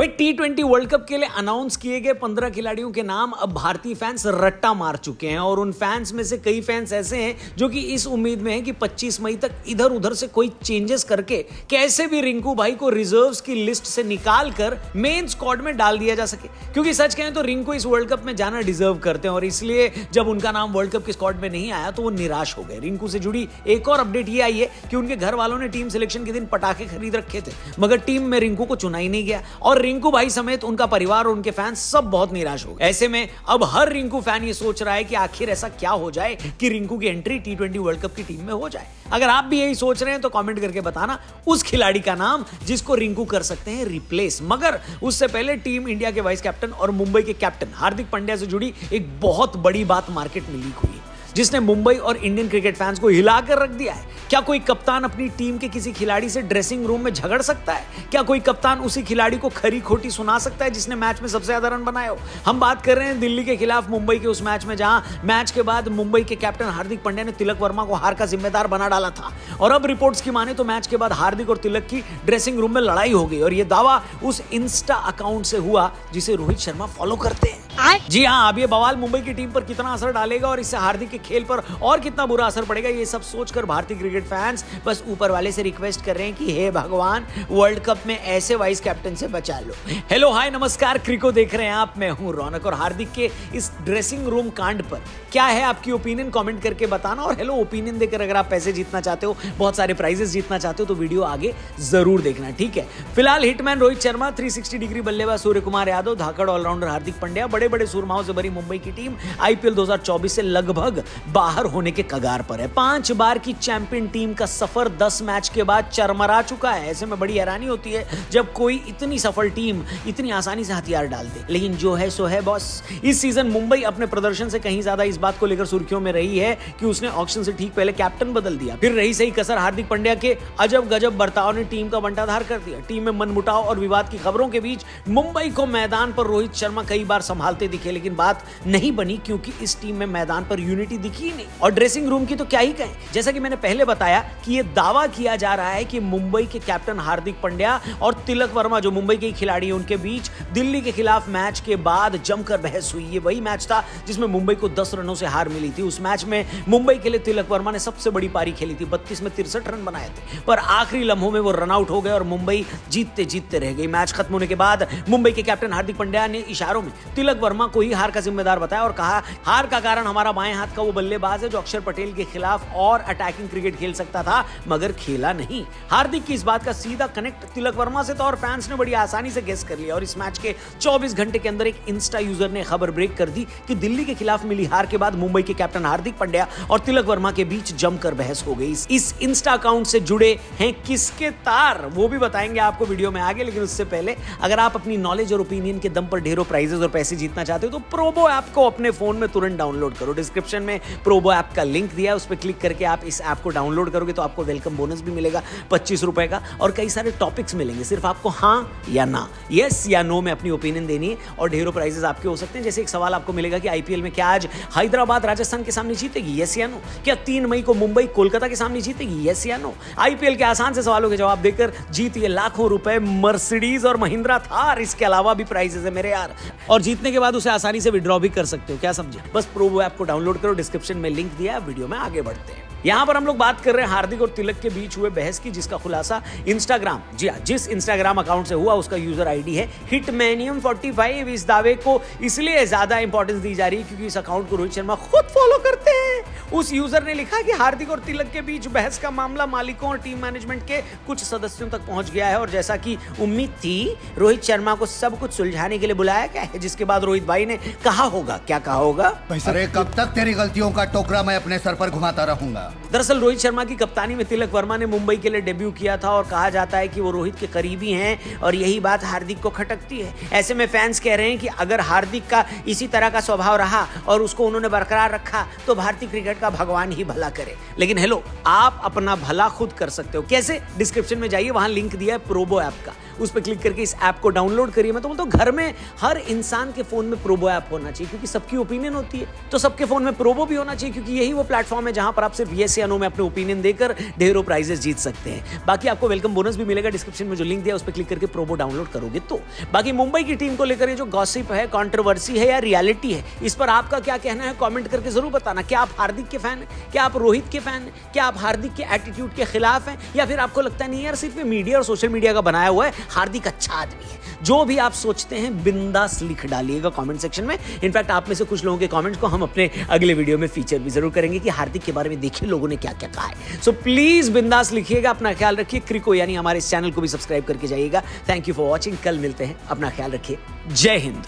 भाई T twenty world cup के लिए अनाउंस किए गए पंद्रह खिलाड़ियों के नाम अब भारतीय फैंस रट्टा मार चुके हैं और उन फैंस में से कई फैंस ऐसे हैं जो कि इस उम्मीद में हैं कि 25 मई तक इधर उधर से कोई चेंजेस करके कैसे भी रिंकू भाई को रिजर्व्स की लिस्ट से निकाल कर मेन स्क्वाड में डाल दिया जा सके। क्योंकि सच कहें तो रिंकू इस वर्ल्ड कप में जाना डिजर्व करते हैं और इसलिए जब उनका नाम वर्ल्ड कप के स्क्वाड में नहीं आया तो वो निराश हो गए। रिंकू से जुड़ी एक और अपडेट ये आई है कि उनके घर वालों ने टीम सिलेक्शन के दिन पटाखे खरीद रखे थे, मगर टीम में रिंकू को चुना ही नहीं गया और रिंकू भाई समेत उनका परिवार और उनके फैंस सब बहुत निराश हो गए। ऐसे में अब हर रिंकू फ़ैन ये सोच रहा है कि आखिर ऐसा क्या हो जाए कि रिंकू की एंट्री टी वर्ल्ड कप की टीम में हो जाए। अगर आप भी यही सोच रहे हैं तो कमेंट करके बताना उस खिलाड़ी का नाम जिसको रिंकू कर सकते हैं रिप्लेस मगर उससे पहले टीम इंडिया के वाइस कैप्टन और मुंबई के कैप्टन हार्दिक पांड्या से जुड़ी एक बहुत बड़ी बात मार्केट में लीक हुई। जिसने मुंबई और इंडियन क्रिकेट फैंस को हिलाकर रख दिया है। क्या कोई कप्तान अपनी टीम के किसी खिलाड़ी से ड्रेसिंग रूम में झगड़ सकता है? क्या कोई कप्तान उसी खिलाड़ी को खरी खोटी सुना सकता है जिसने मैच में सबसे ज़्यादा रन बनाए हो? हम बात कर रहे हैं दिल्ली के खिलाफ मुंबई के उस मैच में जहाँ मैच के बाद मुंबई के कैप्टन हार्दिक पांड्या ने तिलक वर्मा को हार का जिम्मेदार बना डाला था। और अब रिपोर्ट्स की माने तो मैच के बाद हार्दिक और तिलक की ड्रेसिंग रूम में लड़ाई हो गई। और यह दावा उस इंस्टा अकाउंट से हुआ जिसे रोहित शर्मा फॉलो करते हैं। जी हाँ अब ये बवाल मुंबई की टीम पर कितना असर डालेगा और इससे हार्दिक के खेल पर और कितना बुरा असर पड़ेगा, ये सब सोचकर भारतीय क्रिकेट फैंस बस ऊपर वाले से रिक्वेस्ट कर रहे हैं कि हे भगवान, वर्ल्ड कप में ऐसे वाइस कैप्टन से बचा लो। हेलो, हाय, नमस्कार, क्रिको देख रहे हैं आप, मैं हूँ रौनक और हार्दिक के इस ड्रेसिंग रूम कांड पर। क्या है आपकी ओपिनियन कमेंट करके बताना और हेलो ओपिनियन देकर अगर आप पैसे जीतना चाहते हो, बहुत सारे प्राइजेस जीतना चाहते हो तो वीडियो आगे ज़रूर देखना, ठीक है? फ़िलहाल हिटमैन रोहित शर्मा 360 डिग्री बल्लेबाज सूर्य कुमार यादव, धाकड़ ऑलराउंडर हार्दिक पंड्या, बड़े बड़े सुरमाओं से भरी मुंबई की टीम आईपीएल 2024 से लगभग बाहर होने के कगार पर है। पाँच बार की चैंपियन टीम का सफ़र दस मैच के बाद चरमरा चुका है। ऐसे में बड़ी हैरानी होती है जब कोई इतनी सफल टीम इतनी आसानी से हथियार डाल दे। लेकिन जो है, सो है, बॉस। इस सीज़न मुंबई अपने प्रदर्शन से कहीं ज़्यादा इस बात को लेकर सुर्खियों में रही है कि उसने ऑक्शन से ठीक पहले कैप्टन बदल दिया। फिर रही सही कसर हार्दिक पंड्या के अजब गजब बर्ताव ने टीम का बंटाधार कर दिया। टीम में मनमुटाव और विवाद की खबरों के बीच मुंबई को मैदान पर रोहित शर्मा कई बार संभालते दिखे, लेकिन बात नहीं बनी क्योंकि इस टीम में मैदान पर यूनिटी दिखी ही नहीं। और ड्रेसिंग रूम की तो क्या ही कहें? जैसा कि मैंने पहले बताया कि यह दावा किया जा रहा है कि मुंबई के कैप्टन हार्दिक पंड्या और तिलक वर्मा, जो मुंबई के खिलाड़ी हैं, उनके बीच दिल्ली के खिलाफ मैच के बाद जमकर बहस हुई। ये वही मैच था जिसमें मुंबई को दस रनों से हार मिली थी। उस मैच में मुंबई के लिए तिलक वर्मा ने सबसे बड़ी पारी खेली थी। बत्तीस में तिरसठ रन बनाए थे। पर आखिरी लम्हों में वो रन आउट हो गए और मुंबई जीतते जीतते रह गई। मैच खत्म होने के बाद मुंबई के कैप्टन हार्दिक पंड्या ने इशारों में तिलक वर्मा को ही हार का जिम्मेदार बताया और कहा, हार का कारण हमारा बाएँ हाथ का वो बल्लेबाज है जो अक्षर पटेल के खिलाफ और अटैकिंग क्रिकेट खेल सकता था, मगर खेला नहीं। हार्दिक की इस बात का सीधा कनेक्ट तिलक वर्मा से तो और फैंस ने बड़ी आसानी से गेस कर लिया। और इस मैच के 24 घंटे के अंदर एक इंस्टा यूज़र ने खबर ब्रेक कर दी कि दिल्ली के खिलाफ मिली हार के बाद मुंबई के कैप्टन हार्दिक पंड्या और तिलक वर्मा के बीच जमकर बहस हो गई। इस इंस्टा अकाउंट से जुड़े हैं किसके तार, वो भी बताएँगे आपको वीडियो में आगे, लेकिन उससे पहले अगर आप अपनी नॉलेज और ओपिनियन के दम पर ढेरों प्राइजेस और पैसे जीतना चाहते हो तो प्रोबो ऐप को अपने फ़ोन में तुरंत डाउनलोड करो। डिस्क्रिप्शन में प्रोबो ऐप का लिंक दिया है, उस पर क्लिक करके आप इस ऐप को डाउनलोड करोगे तो आपको वेलकम बोनस भी मिलेगा, पच्चीस रुपए का, और कई सारे टॉपिक्स मिलेंगे। सिर्फ़ आपको हाँ या ना। यस या नो में अपनी ओपिनियन देनी है, और ढेरों प्राइजेस आपके हो सकते हैं। जैसे एक सवाल आपको मिलेगा कि आईपीएल में क्या आज हैदराबाद, राजस्थान के सामने जीतेगी? यस या नो क्या तीन मई को मुंबई, कोलकाता के सामने जीतेगी? यस या नो आईपीएल के आसान से सवालों के जवाब देकर जीतिए लाखों रुपए मर्सिडीज और महिंद्रा थार। इसके अलावा भी प्राइजेस है मेरे यार। और जीतने के बाद उसे आसानी से विड्रॉ भी कर सकते हो, क्या समझे? बस प्रोबो ऐप को डाउनलोड करो डिस्क्रिप्शन में लिंक दिया है वीडियो में आगे बढ़ते हैं। यहाँ पर हम लोग बात कर रहे हैं हार्दिक और तिलक के बीच हुए बहस की, जिसका खुलासा इंस्टाग्राम जी हाँ जिस इंस्टाग्राम अकाउंट से हुआ, उसका यूज़र आईडी है हिटमैनियम 45 इस दावे को इसलिए ज़्यादा इंपॉर्टेंस दी जा रही है क्योंकि इस अकाउंट को रोहित शर्मा खुद फॉलो करते हैं। उस यूज़र ने लिखा कि हार्दिक और तिलक के बीच बहस का मामला मालिकों और टीम मैनेजमेंट के कुछ सदस्यों तक पहुँच गया है। और जैसा कि उम्मीद थी रोहित शर्मा को सब कुछ सुलझाने के लिए बुलाया गया है जिसके बाद रोहित भाई ने कहा होगा। क्या कहा होगा? अरे कब तक तेरी गलतियों का टोकरा मैं अपने सर पर घुमाता रहूँगा? दरअसल रोहित शर्मा की कप्तानी में तिलक वर्मा ने मुंबई के लिए डेब्यू किया था और कहा जाता है कि वो रोहित के करीबी हैं और यही बात हार्दिक को खटकती है। ऐसे में फैंस कह रहे हैं कि अगर हार्दिक का इसी तरह का स्वभाव रहा और उसको उन्होंने बरकरार रखा तो भारतीय क्रिकेट का भगवान ही भला करे। लेकिन हेलो आप अपना भला खुद कर सकते हो। कैसे? डिस्क्रिप्शन में जाइए, वहाँ लिंक दिया है प्रोबो ऐप का। उस पर क्लिक करके इस ऐप को डाउनलोड करिए। मैं तो बोलता हूँ, घर में हर इंसान के फ़ोन में प्रोबो ऐप होना चाहिए, क्योंकि सबकी ओपिनियन होती है। तो सबके फ़ोन में प्रोबो भी होना चाहिए, क्योंकि यही वो प्लेटफॉर्म है जहाँ पर आप सिर्फ़ यस या नो में अपने ओपिनियन देकर ढेरों प्राइजेस जीत सकते हैं। बाकी आपको वेलकम बोनस भी मिलेगा डिस्क्रिप्शन में, जो लिंक दिया उस पर क्लिक करके प्रोबो डाउनलोड करोगे तो। बाकी मुंबई की टीम को लेकर जो गॉसिप है कॉन्ट्रोवर्सी है या रियलिटी है, इस पर आपका क्या कहना है कॉमेंट करके ज़रूर बताना। क्या आप हार्दिक के फ़ैन हैं? क्या आप रोहित के फ़ैन हैं? क्या आप हार्दिक के एटीट्यूड के खिलाफ हैं? या फिर आपको लगता नहीं यार सिर्फ़ मीडिया और सोशल मीडिया का बनाया हुआ है? हार्दिक अच्छा आदमी है। जो भी आप सोचते हैं, बिंदास लिख डालिएगा कमेंट सेक्शन में। इनफैक्ट आप में से कुछ लोगों के कमेंट्स को हम अपने अगले वीडियो में फीचर भी ज़रूर करेंगे कि हार्दिक के बारे में देखिए लोगों ने क्या क्या कहा है। सो प्लीज़ बिंदास लिखिएगा, अपना ख्याल रखिए। क्रिको यानी हमारे इस चैनल को भी सब्सक्राइब करके जाइएगा। थैंक यू फॉर वॉचिंग कल मिलते हैं। अपना ख्याल रखिए। जय हिंद।